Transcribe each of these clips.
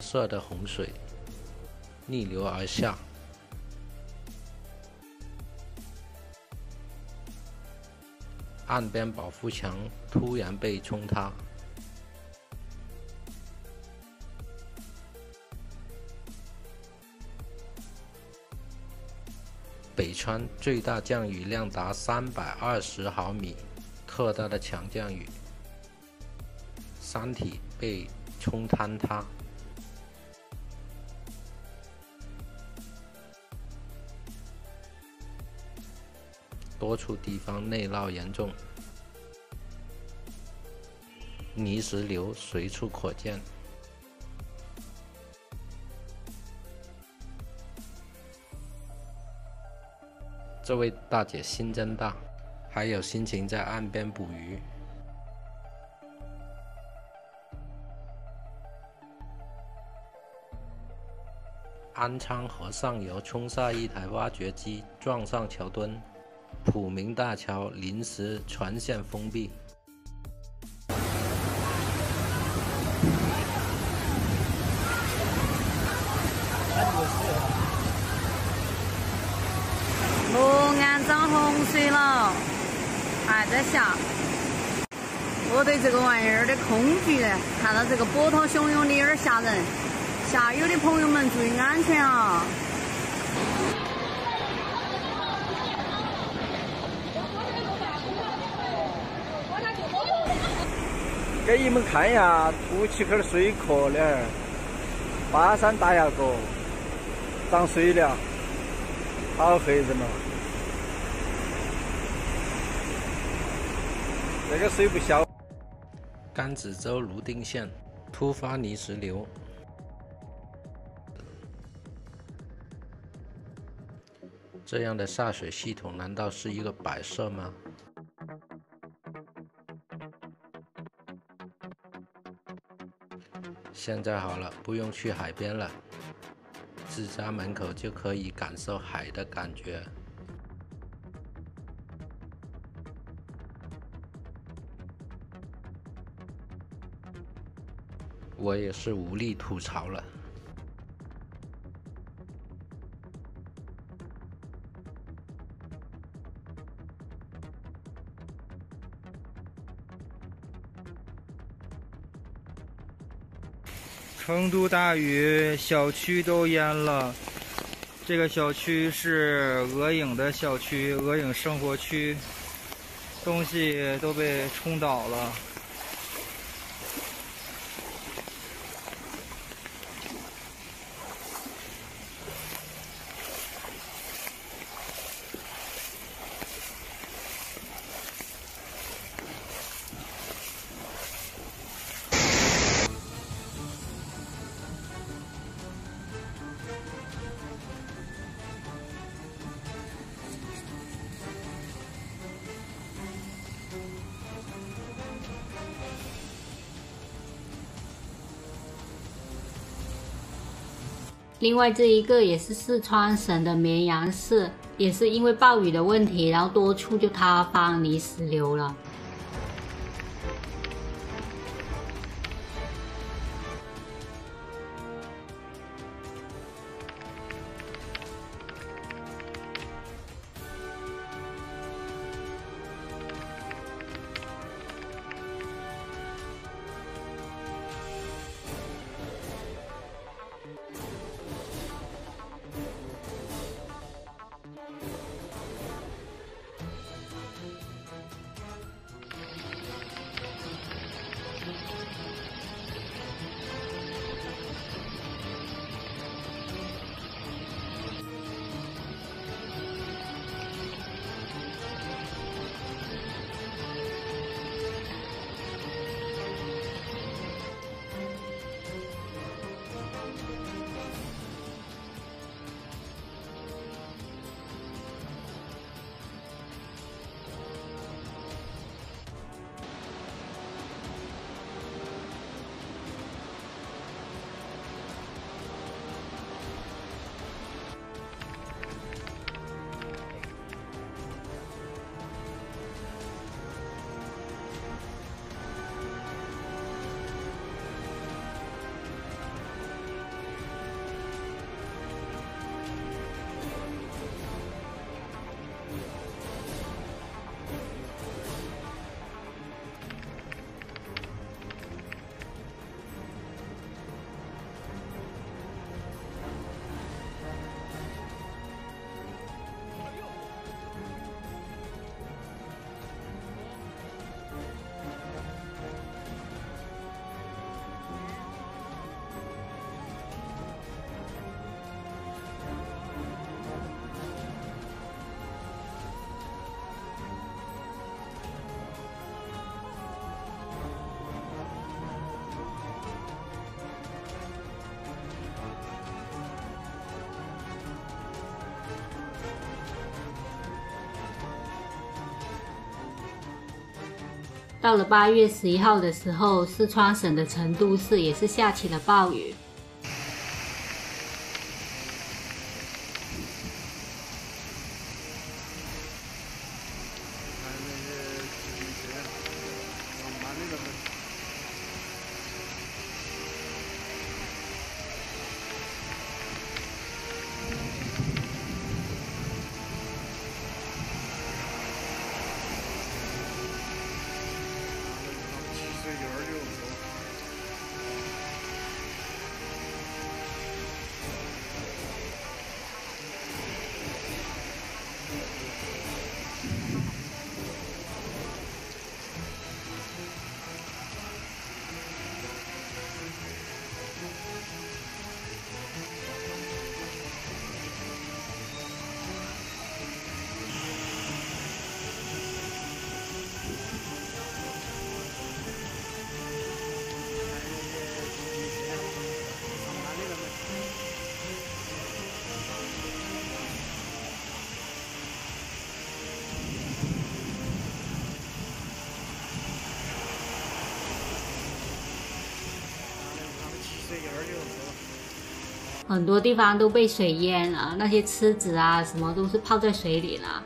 色的洪水逆流而下，岸边保护墙突然被冲塌，北川最大降雨量达三百二十毫米，特大的强降雨，山体被冲坍塌。多处地方内涝严重，泥石流随处可见。这位大姐心真大，还有心情在岸边捕鱼。安昌河上游冲下一台挖掘机，撞上桥墩。普明大桥临时全线封闭。洛岸涨洪水了，还在下。我对这个玩意儿的恐惧，看到这个波涛汹涌的有点吓人。下游的朋友们注意安全啊！给你们看一下突起口的水壳那儿，巴山大峡谷涨水了，好吓人嘛！这个水不小。甘孜州泸定县突发泥石流，这样的下水系统难道是一个摆设吗？现在好了，不用去海边了，自家门口就可以感受海的感觉。我也是无力吐槽了。成都大雨，小区都淹了。这个小区是鹅影的小区，鹅影生活区，东西都被冲倒了。另外，这一个也是四川省的绵阳市，也是因为暴雨的问题，然后多处就塌方泥石流了。到了八月十一号的时候，四川省的成都市也是下起了暴雨。很多地方都被水淹了，那些车子啊，什么都是泡在水里了。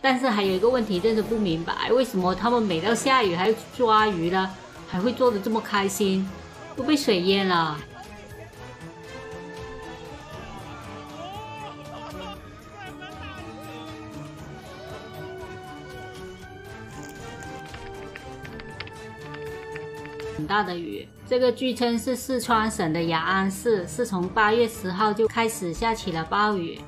但是还有一个问题，真的不明白，为什么他们每到下雨还要去抓鱼呢？还会做的这么开心？都被水淹了。很大的雨，这个据称是四川省的雅安市，是从八月十号就开始下起了暴雨。